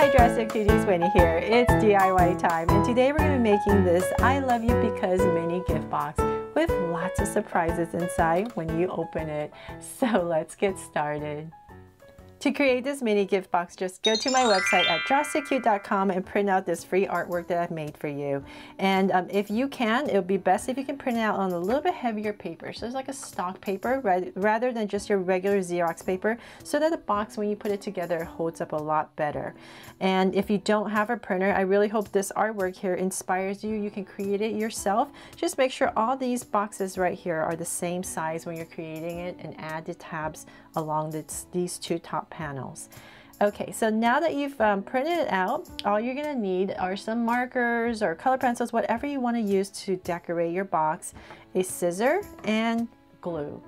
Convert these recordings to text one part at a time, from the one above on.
Hi Draw So Cuties, Winnie here. It's DIY time and today we're going to be making this I Love You Because mini gift box with lots of surprises inside when you open it. So let's get started. To create this mini gift box, just go to my website at drawsocute.com and print out this free artwork that I've made for you. And um, if you can, it would be best if you can print it out on a little bit heavier paper. So it's like a stock paper rather than just your regular Xerox paper so that the box, when you put it together, holds up a lot better. And if you don't have a printer, I really hope this artwork here inspires you. You can create it yourself. Just make sure all these boxes right here are the same size when you're creating it and add the tabs along this, these two top panels. Okay, so now that you've um, printed it out, all you're gonna need are some markers or color pencils, whatever you wanna use to decorate your box, a scissor and glue.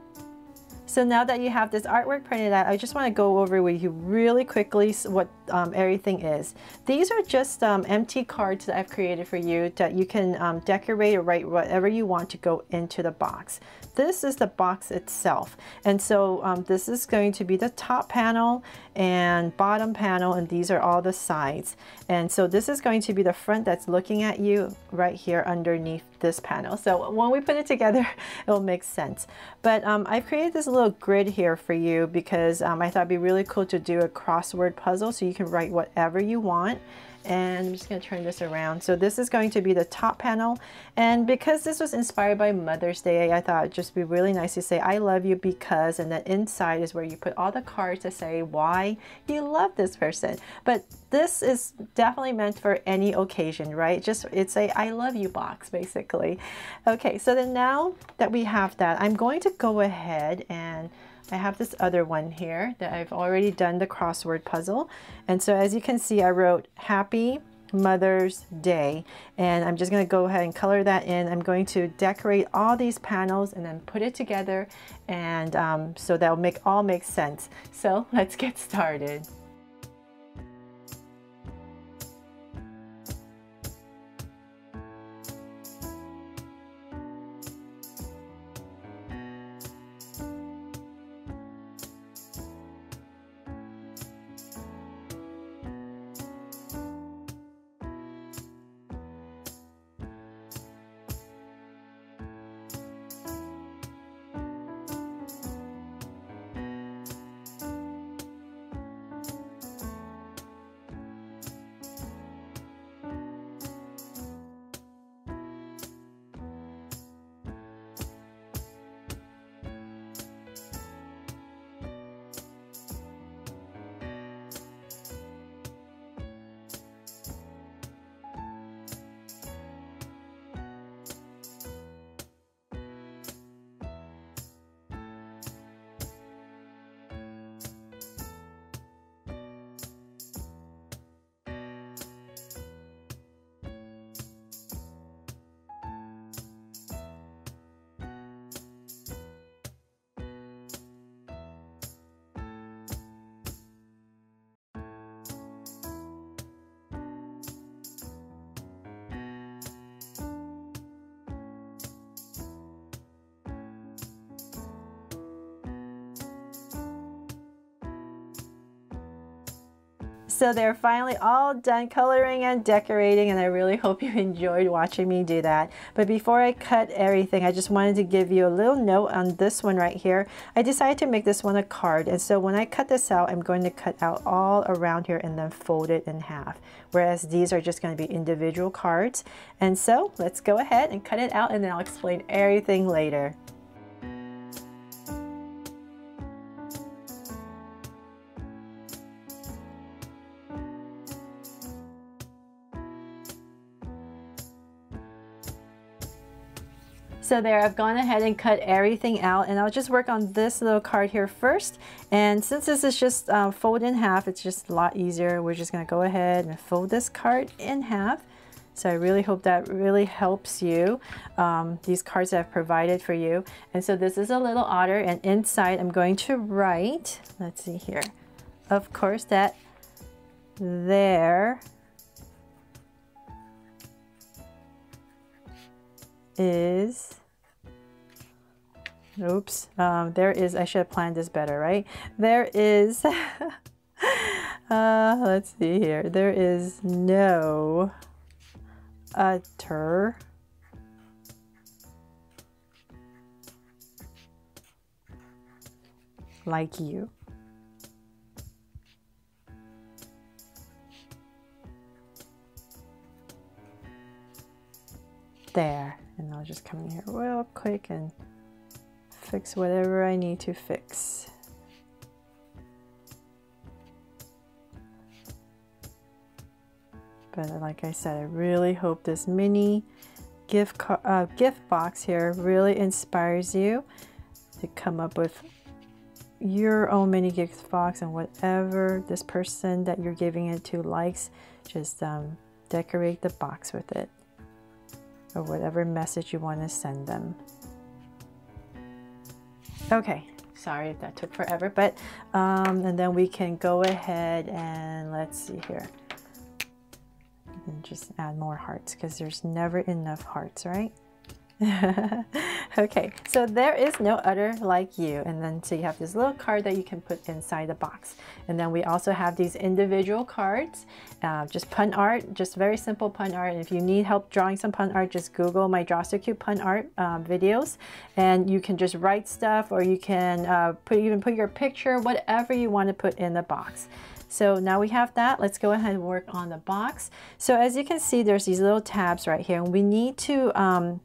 So now that you have this artwork printed out, I just want to go over with you really quickly what um, everything is. These are just um, empty cards that I've created for you that you can um, decorate or write whatever you want to go into the box. This is the box itself. And so um, this is going to be the top panel and bottom panel and these are all the sides. And so this is going to be the front that's looking at you right here underneath this panel. So when we put it together, it will make sense. But um, I've created this little grid here for you because um, I thought it'd be really cool to do a crossword puzzle so you can write whatever you want and I'm just going to turn this around. So this is going to be the top panel and because this was inspired by Mother's Day I thought it'd just be really nice to say I love you because and then inside is where you put all the cards to say why you love this person. But this is definitely meant for any occasion, right? Just it's a I love you box basically. Okay, so then now that we have that, I'm going to go ahead and I have this other one here that I've already done the crossword puzzle. And so as you can see, I wrote Happy Mother's Day. And I'm just going to go ahead and color that in. I'm going to decorate all these panels and then put it together. And um, so that'll make all make sense. So let's get started. So they're finally all done coloring and decorating and I really hope you enjoyed watching me do that. But before I cut everything, I just wanted to give you a little note on this one right here. I decided to make this one a card and so when I cut this out, I'm going to cut out all around here and then fold it in half. Whereas these are just going to be individual cards. And so let's go ahead and cut it out and then I'll explain everything later. So there, I've gone ahead and cut everything out and I'll just work on this little card here first. And since this is just um, fold in half, it's just a lot easier. We're just gonna go ahead and fold this card in half. So I really hope that really helps you, um, these cards that I've provided for you. And so this is a little otter and inside I'm going to write, let's see here, of course that there is Oops, um, there is, I should have planned this better, right? There is Uh, let's see here. There is no utter like you. There, and I'll just come in here real quick and fix whatever I need to fix. But like I said, I really hope this mini gift, uh, gift box here really inspires you to come up with your own mini gift box and whatever this person that you're giving it to likes, just um, decorate the box with it or whatever message you want to send them. Okay, sorry if that took forever, but um, and then we can go ahead and let's see here. And just add more hearts because there's never enough hearts, right? okay, so there is no other like you. And then so you have this little card that you can put inside the box. And then we also have these individual cards, uh, just pun art, just very simple pun art. And if you need help drawing some pun art, just Google my Draw So Cute pun art um, videos. And you can just write stuff or you can uh, put even put your picture, whatever you want to put in the box. So now we have that. Let's go ahead and work on the box. So as you can see, there's these little tabs right here. And we need to um,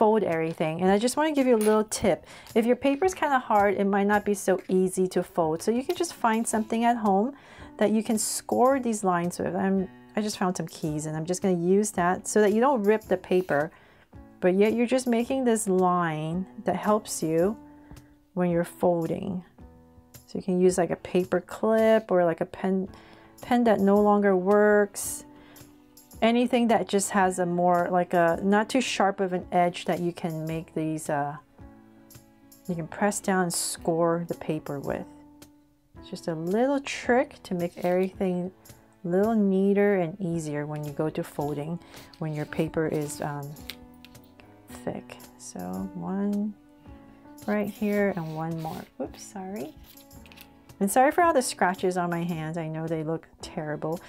fold everything. And I just want to give you a little tip. If your paper is kind of hard, it might not be so easy to fold. So you can just find something at home that you can score these lines with. I'm, I just found some keys and I'm just going to use that so that you don't rip the paper, but yet you're just making this line that helps you when you're folding. So you can use like a paper clip or like a pen, pen that no longer works anything that just has a more like a not too sharp of an edge that you can make these uh, you can press down and score the paper with. It's just a little trick to make everything a little neater and easier when you go to folding when your paper is um, thick. So one right here and one more. Oops sorry. And sorry for all the scratches on my hands. I know they look terrible.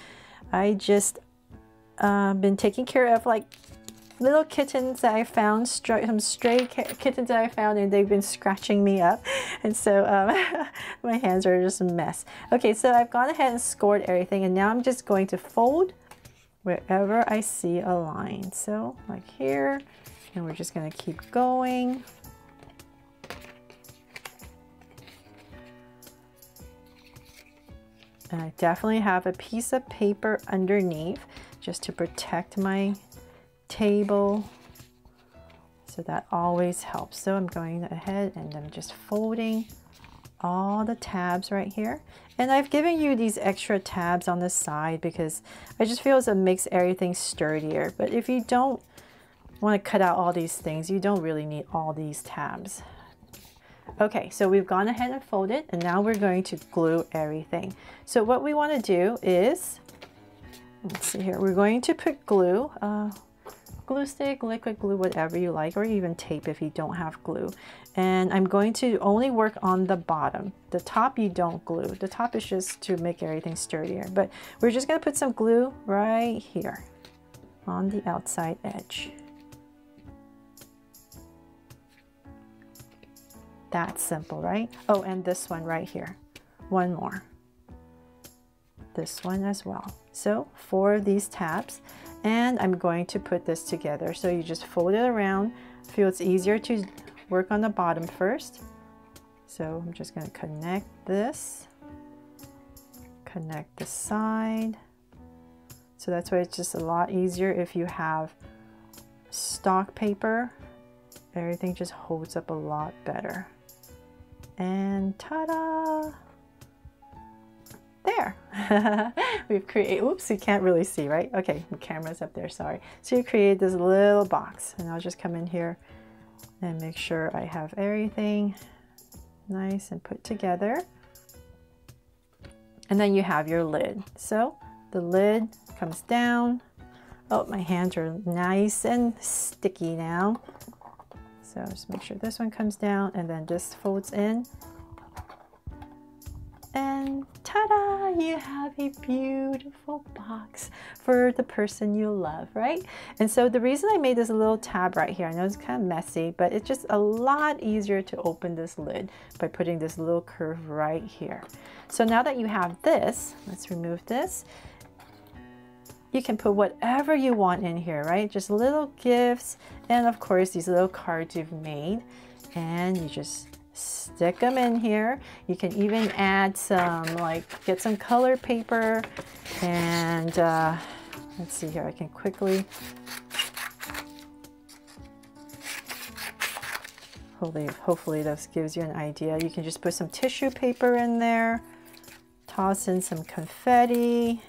I just uh, been taking care of like little kittens that I found, some stray kittens that I found and they've been scratching me up. And so um, my hands are just a mess. Okay, so I've gone ahead and scored everything and now I'm just going to fold wherever I see a line. So like here, and we're just gonna keep going. And I definitely have a piece of paper underneath just to protect my table. So that always helps. So I'm going ahead and I'm just folding all the tabs right here. And I've given you these extra tabs on the side because I just feel as it makes everything sturdier. But if you don't want to cut out all these things, you don't really need all these tabs. Okay, so we've gone ahead and folded and now we're going to glue everything. So what we want to do is let's see here, we're going to put glue, uh, glue stick, liquid glue, whatever you like, or even tape if you don't have glue. And I'm going to only work on the bottom. The top you don't glue. The top is just to make everything sturdier. But we're just going to put some glue right here on the outside edge. That's simple, right? Oh, and this one right here. One more. This one as well. So four of these tabs and I'm going to put this together. So you just fold it around. Feel it's easier to work on the bottom first. So I'm just going to connect this, connect the side. So that's why it's just a lot easier if you have stock paper. Everything just holds up a lot better. And ta-da! There. We've created, oops, you can't really see, right? Okay, the camera's up there, sorry. So you create this little box and I'll just come in here and make sure I have everything nice and put together. And then you have your lid. So the lid comes down. Oh, my hands are nice and sticky now. So just make sure this one comes down and then this folds in. You have a beautiful box for the person you love, right? And so the reason I made this little tab right here, I know it's kind of messy, but it's just a lot easier to open this lid by putting this little curve right here. So now that you have this, let's remove this. You can put whatever you want in here, right? Just little gifts and of course these little cards you've made and you just stick them in here. You can even add some, like, get some color paper and uh, let's see here, I can quickly hopefully, hopefully this gives you an idea. You can just put some tissue paper in there, toss in some confetti,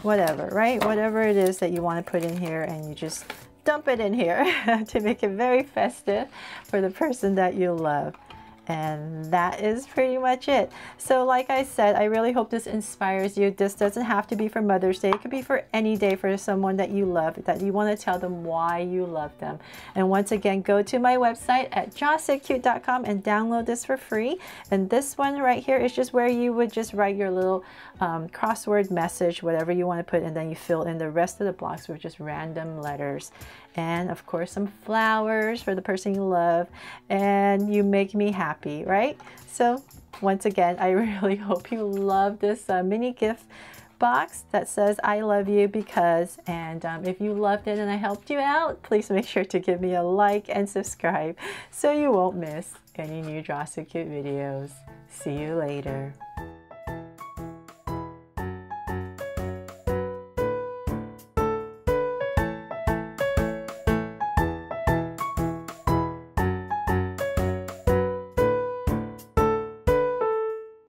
whatever, right? Whatever it is that you want to put in here and you just dump it in here to make it very festive for the person that you love. And that is pretty much it. So like I said, I really hope this inspires you. This doesn't have to be for Mother's Day. It could be for any day for someone that you love, that you want to tell them why you love them. And once again, go to my website at drawsocute.com and download this for free. And this one right here is just where you would just write your little um, crossword message, whatever you want to put, and then you fill in the rest of the blocks with just random letters and of course some flowers for the person you love and you make me happy right so once again I really hope you love this uh, mini gift box that says I love you because and um, if you loved it and I helped you out please make sure to give me a like and subscribe so you won't miss any new Draw So Cute videos. See you later.